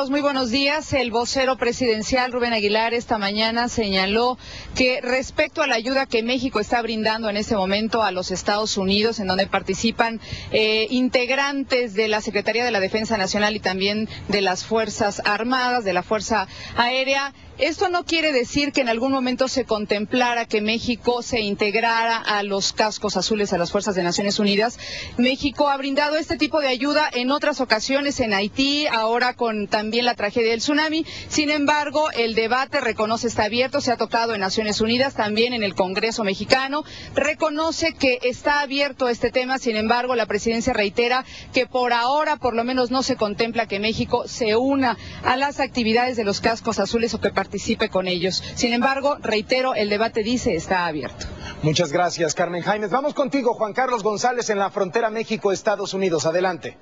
Carlos, muy buenos días. El vocero presidencial Rubén Aguilar esta mañana señaló que respecto a la ayuda que México está brindando en este momento a los Estados Unidos, en donde participan eh, integrantes de la Secretaría de la Defensa Nacional y también de las Fuerzas Armadas, de la Fuerza Aérea, esto no quiere decir que en algún momento se contemplara que México se integrara a los cascos azules, a las fuerzas de Naciones Unidas. México ha brindado este tipo de ayuda en otras ocasiones en Haití, ahora con también la tragedia del tsunami. Sin embargo, el debate reconoce está abierto, se ha tocado en Naciones Unidas, también en el Congreso mexicano. Reconoce que está abierto este tema, sin embargo, la presidencia reitera que por ahora, por lo menos, no se contempla que México se una a las actividades de los cascos azules o que participe con ellos. Sin embargo, reitero, el debate dice está abierto. Muchas gracias, Carmen Jaimes. Vamos contigo, Juan Carlos González, en la frontera México-Estados Unidos. Adelante.